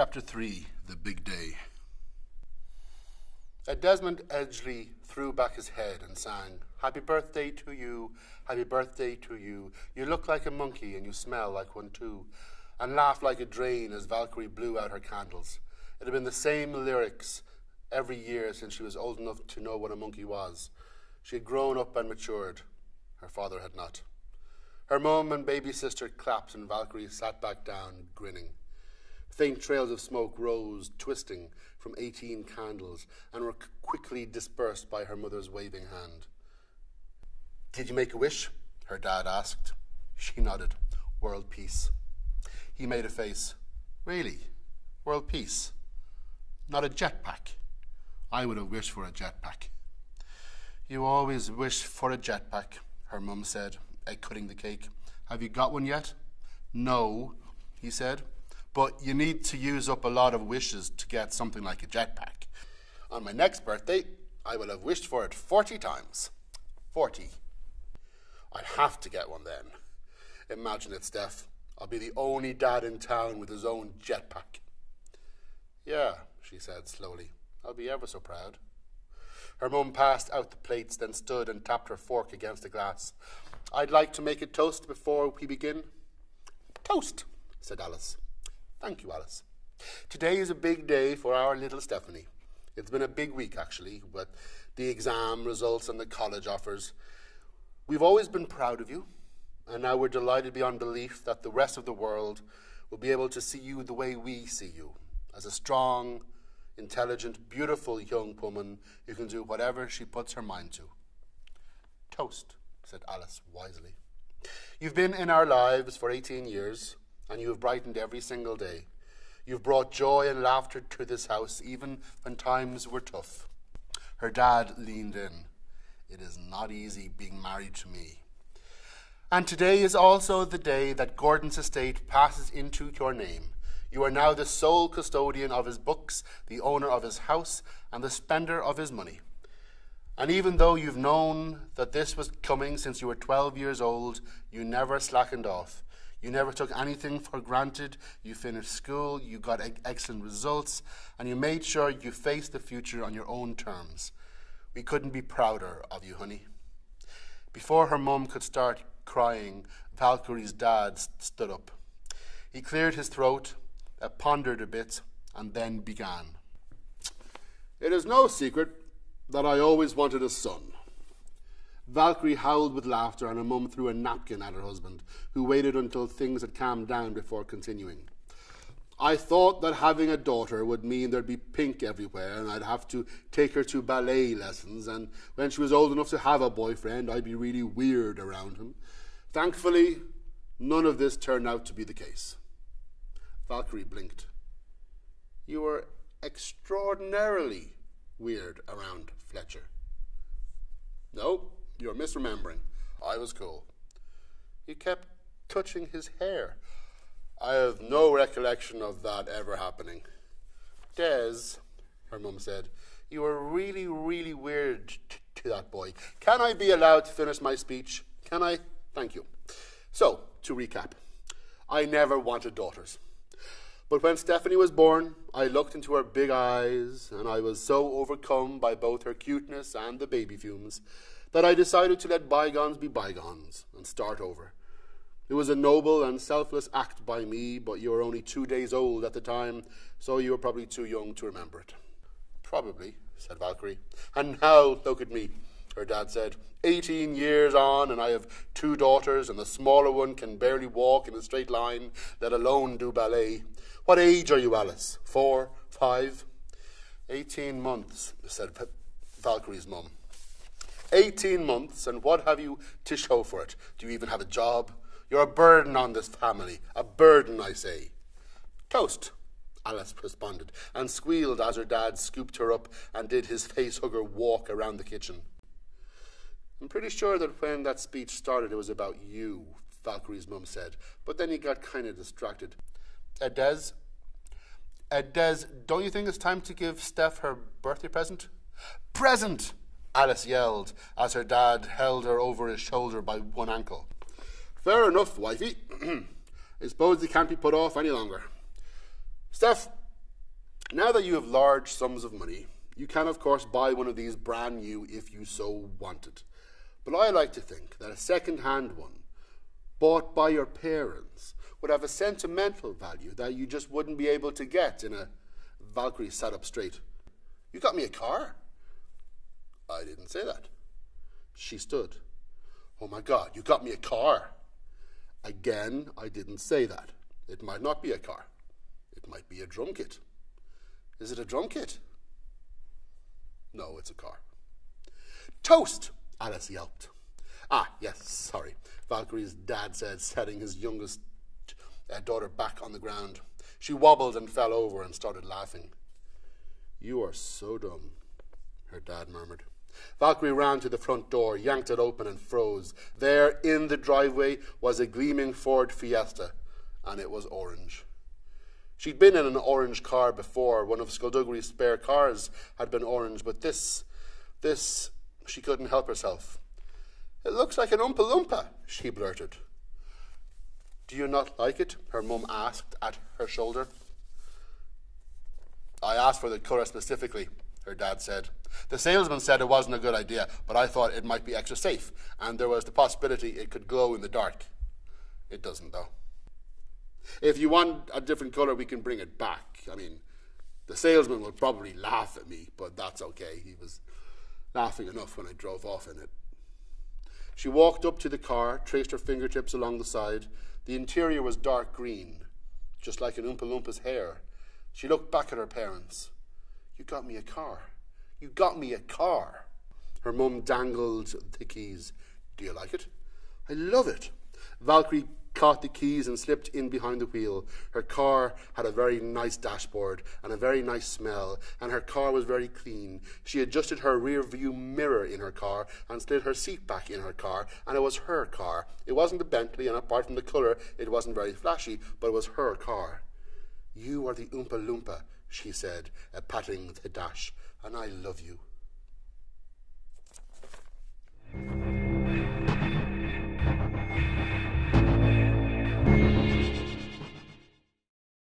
Chapter 3 The Big Day. Desmond Edgley threw back his head and sang, Happy birthday to you, happy birthday to you. You look like a monkey and you smell like one too. And laughed like a drain as Valkyrie blew out her candles. It had been the same lyrics every year since she was old enough to know what a monkey was. She had grown up and matured. Her father had not. Her mum and baby sister clapped, and Valkyrie sat back down, grinning. Faint trails of smoke rose, twisting from eighteen candles, and were quickly dispersed by her mother's waving hand. Did you make a wish? her dad asked. She nodded. World peace. He made a face. Really? World peace? Not a jetpack? I would have wished for a jetpack. You always wish for a jetpack, her mum said, egg cutting the cake. Have you got one yet? No, he said. But you need to use up a lot of wishes to get something like a jetpack. On my next birthday, I will have wished for it 40 times. 40. I'd have to get one then. Imagine it, Steph. I'll be the only dad in town with his own jetpack. Yeah, she said slowly. I'll be ever so proud. Her mum passed out the plates, then stood and tapped her fork against the glass. I'd like to make a toast before we begin. Toast, said Alice. Thank you, Alice. Today is a big day for our little Stephanie. It's been a big week, actually, with the exam results and the college offers. We've always been proud of you, and now we're delighted beyond belief that the rest of the world will be able to see you the way we see you, as a strong, intelligent, beautiful young woman who can do whatever she puts her mind to. Toast, said Alice wisely. You've been in our lives for 18 years, and you have brightened every single day. You've brought joy and laughter to this house, even when times were tough. Her dad leaned in. It is not easy being married to me. And today is also the day that Gordon's estate passes into your name. You are now the sole custodian of his books, the owner of his house, and the spender of his money. And even though you've known that this was coming since you were 12 years old, you never slackened off. You never took anything for granted. You finished school, you got excellent results, and you made sure you faced the future on your own terms. We couldn't be prouder of you, honey. Before her mum could start crying, Valkyrie's dad stood up. He cleared his throat uh, pondered a bit, and then began. It is no secret that I always wanted a son. Valkyrie howled with laughter, and her mum threw a napkin at her husband, who waited until things had calmed down before continuing. I thought that having a daughter would mean there'd be pink everywhere, and I'd have to take her to ballet lessons, and when she was old enough to have a boyfriend, I'd be really weird around him. Thankfully, none of this turned out to be the case. Valkyrie blinked. You were extraordinarily weird around Fletcher. No, you're misremembering. I was cool. He kept touching his hair. I have no recollection of that ever happening. Des, her mum said, you were really, really weird to that boy. Can I be allowed to finish my speech? Can I? Thank you. So, to recap, I never wanted daughters. But when Stephanie was born, I looked into her big eyes, and I was so overcome by both her cuteness and the baby fumes that I decided to let bygones be bygones and start over. It was a noble and selfless act by me, but you were only two days old at the time, so you were probably too young to remember it. Probably, said Valkyrie. And now look at me, her dad said. Eighteen years on, and I have two daughters, and the smaller one can barely walk in a straight line, let alone do ballet. What age are you, Alice? Four? Five? Eighteen months, said Valkyrie's mum. Eighteen months, and what have you to show for it? Do you even have a job? You're a burden on this family. A burden, I say. Toast, Alice responded, and squealed as her dad scooped her up and did his facehugger walk around the kitchen. I'm pretty sure that when that speech started, it was about you, Valkyrie's mum said, but then he got kind of distracted. Uh, Des, don't you think it's time to give Steph her birthday present? Present! Alice yelled as her dad held her over his shoulder by one ankle. Fair enough, wifey. I suppose it can't be put off any longer. Steph, Now that you have large sums of money, you can, of course, buy one of these brand new if you so wanted. But I like to think that a second hand one, bought by your parents, would have a sentimental value that you just wouldn't be able to get in a. Valkyrie sat up straight. You got me a car? I didn't say that. She stood. Oh my God, you got me a car. Again, I didn't say that. It might not be a car. It might be a drum kit. Is it a drum kit? No, it's a car. Toast! Alice yelped. Ah, yes, sorry. Valkyrie's dad said, setting his youngest uh, daughter back on the ground. She wobbled and fell over and started laughing. You are so dumb, her dad murmured. Valkyrie ran to the front door, yanked it open, and froze. There, in the driveway, was a gleaming Ford Fiesta, and it was orange. She'd been in an orange car before. One of Skulduggery's spare cars had been orange, but this, this, she couldn't help herself. It looks like an Oompa Loompa, she blurted. Do you not like it? her mum asked at her shoulder. I asked for the colour specifically, her dad said. The salesman said it wasn't a good idea, but I thought it might be extra safe, and there was the possibility it could glow in the dark. It doesn't, though. If you want a different colour, we can bring it back. I mean, the salesman will probably laugh at me, but that's okay. He was laughing enough when I drove off in it. She walked up to the car, traced her fingertips along the side. The interior was dark green, just like an Oompa Loompa's hair. She looked back at her parents. You got me a car. You got me a car. Her mum dangled the keys. Do you like it? I love it. Valkyrie caught the keys and slipped in behind the wheel. Her car had a very nice dashboard and a very nice smell, and her car was very clean. She adjusted her rear view mirror in her car and slid her seat back in her car, and it was her car. It wasn't a Bentley, and apart from the colour, it wasn't very flashy, but it was her car. You are the Oompa Loompa, she said, patting the dash, and I love you.